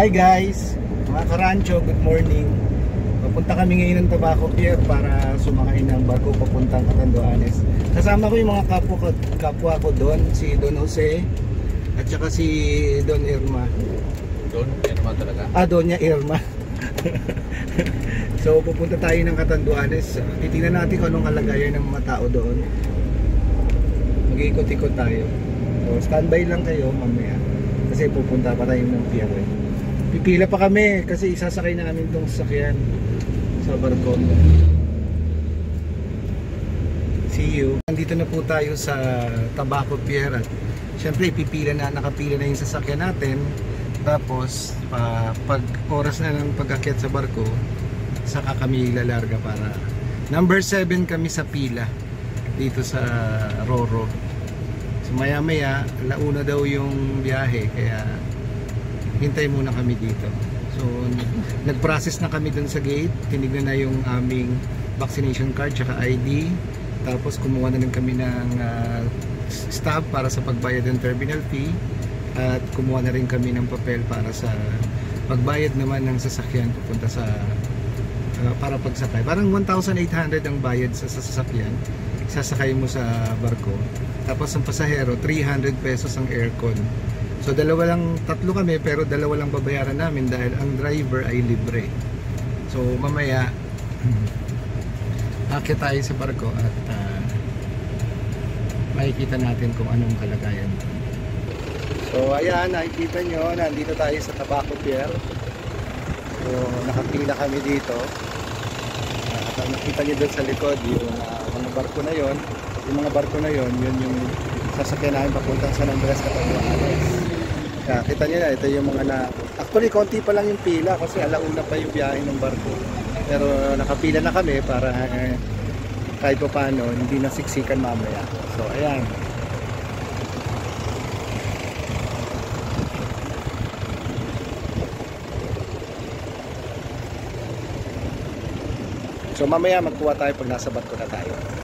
Hi guys, mga karancho, good morning. Papunta kami ngayon ng Tabaco Pier para sumakay ng barko papuntang Catanduanes. Kasama ko yung mga kapwa ko, kapwa ko doon, si Don Jose at saka si Don Irma. Yan naman talaga. Ah, Doña Irma. so pupunta tayo ng Catanduanes. Titingnan natin kung anong kalagayan ng mga tao doon. Mag-iikot-ikot tayo. So standby lang kayo mamaya. Kasi pupunta pa tayo ng pier eh. Pipila pa kami kasi isasakay na namin tong sasakyan sa barko. See you. Nandito na po tayo sa Tabaco Pier at syempre pipila na, nakapila na yung sasakyan natin. Tapos pa, pag oras na ng pag-akyat sa barko, saka kami lalarga para number 7 kami sa pila dito sa Roro. So maya maya, launa daw yung biyahe kaya hintay muna kami dito. So, nag-process na kami dun sa gate. Tinignan na yung aming vaccination card tsaka ID. Tapos kumuha na rin kami ng uh, stub para sa pagbayad ng terminal fee. At kumuha na rin kami ng papel para sa pagbayad naman ng sasakyan pupunta sa uh, para pagsakay. Parang 1,800 ang bayad sa sasakyan. Sasakay mo sa barko. Tapos ang pasahero, 300 pesos ang aircon. So dalawa lang, tatlo kami pero dalawa lang babayaran namin dahil ang driver ay libre. So mamaya akit tayo sa barko at uh, makikita natin kung anong kalagayan. So ayan, nakikita nyo, nandito tayo sa Tabaco Pier. So nakapila kami dito. At uh, nakita nyo doon sa likod yung uh, mga barko na yon yung mga barko na yon yun yung sasakyan namin papunta sa Nandres Catanduanes. Kaya kita nyo na, ito yung mga na... Actually, konti pa lang yung pila kasi alauna pa yung biyahe ng barko. Pero nakapila na kami para eh, kahit pa paano, hindi nasiksikan mamaya. So, ayan. So, mamaya magkuha tayo pag nasa barko na tayo.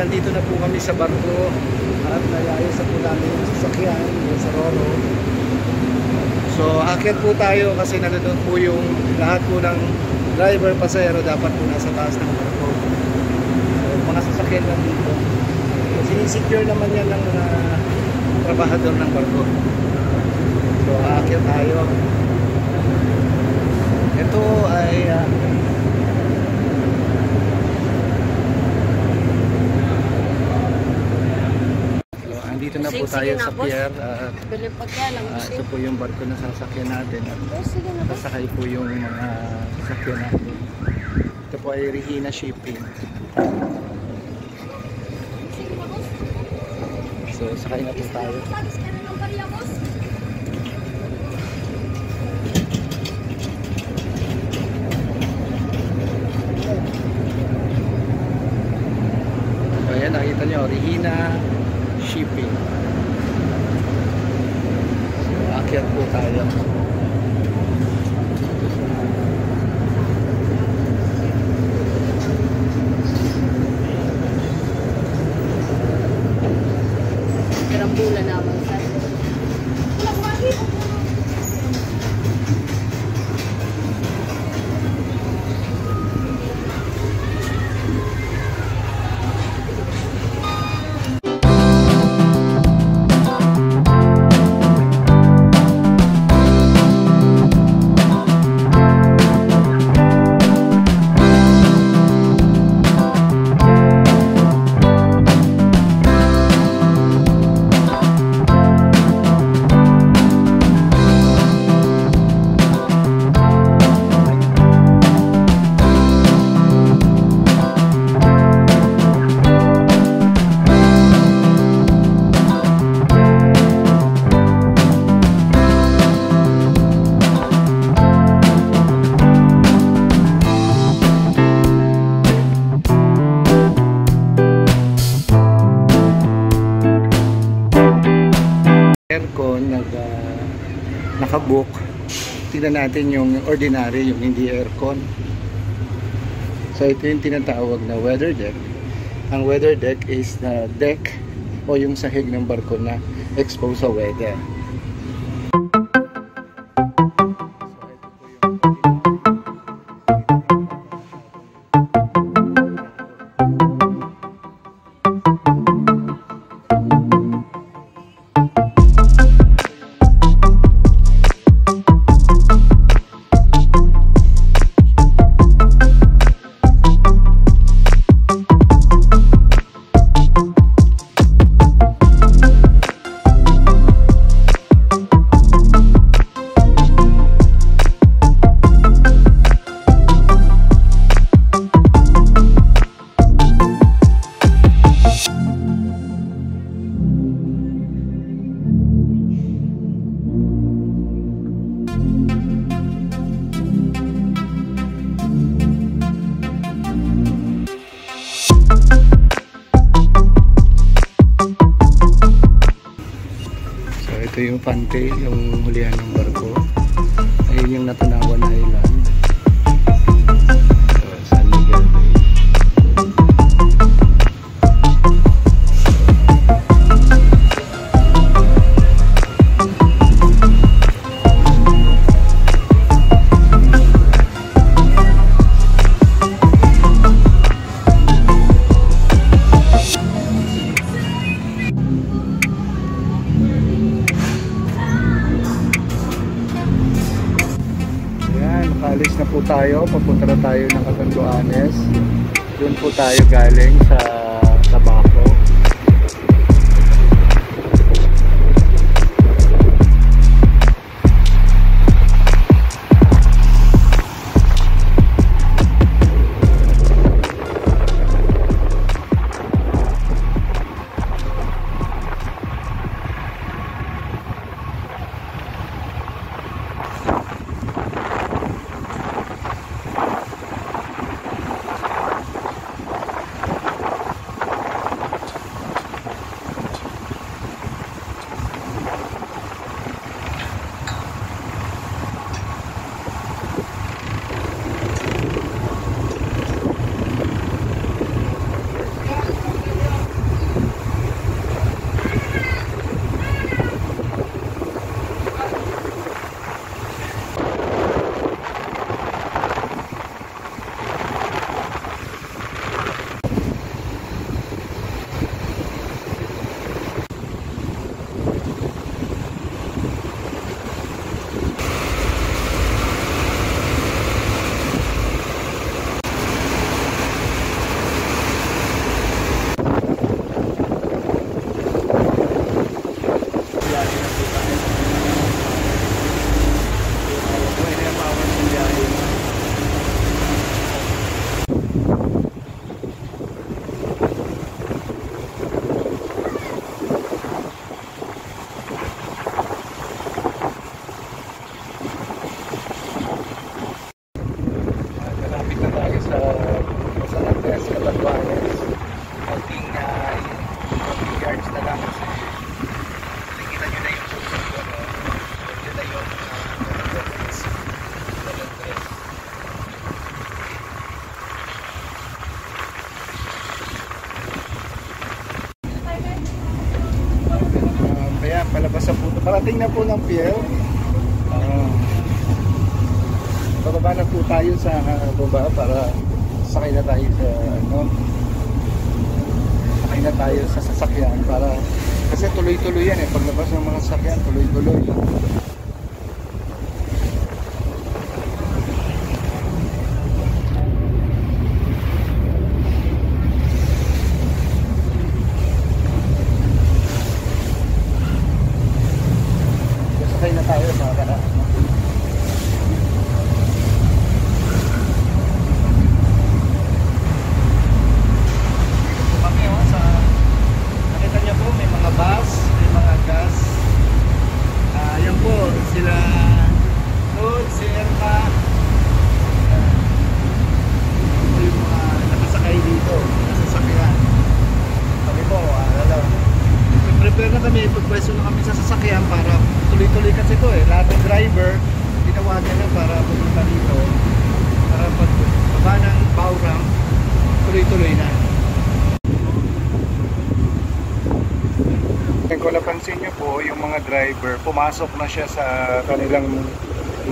Nandito na po kami sa barko at nalayos sa po namin yung sasakyan sa Roro. So akit po tayo kasi nandun po yung lahat po ng driver, pasahero dapat po nasa taas ng barko. So mga sasakyan lang dito. Sinisecure naman yan ng mga trabahador ng barko. So akit tayo. Ito ay uh, dito na po tayo sa pier at uh, ito po yung barko na sasakyan natin at sasakay po yung mga sasakyan natin. Ito po ay Regina Shipping. So sakay na po tayo. so ayan nakita nyo Regina shipping. So, akyat po tayo. Karambula naman aircon nag ah, nakabook. Tingnan natin yung ordinary yung hindi aircon. So ito yung tinatawag na weather deck. Ang weather deck is the deck o yung sahig ng barko na exposed sa weather ito yung Pante, yung hulihan ng barko. Ayun yung Natunawan Island. So, Papunta na tayo ng Catanduanes. Doon po tayo galing sa palabas sa puto. Parating na po ng pier. Uh, bababa na po tayo sa uh, baba para sakay na tayo sa ano sakay na tayo sa sasakyan para kasi tuloy-tuloy yan eh paglabas ng mga sasakyan tuloy-tuloy sakay na tayo para Dito po kami oh, sa nakita niyo po may mga bus, may mga gas. Ah, yan po sila Lord, si Erma. Ah, ito yung mga nakasakay dito, nasasakyan. Kami po, ah, alam. Prepare na kami may pagpwesto na kami sa sasakyan para tuloy-tuloy kasi ito eh. Lahat ng driver, tinawagan na para pumunta dito. Para pag baba ng Baurang, tuloy-tuloy na. Kung napansin nyo po, yung mga driver, pumasok na siya sa kanilang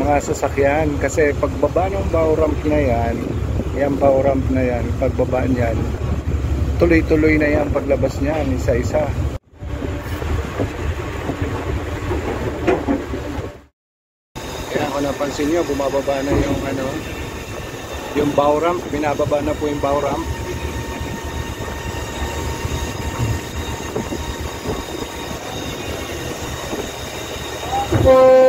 mga sasakyan. Kasi pagbaba ng bow ramp na yan, yan bow ramp na yan, pagbaba niyan, tuloy-tuloy na yan paglabas niyan, isa-isa. Kaya kung napansin nyo, bumababa na yung ano, yung bow ramp, binababa na po yung bow ramp. Oh.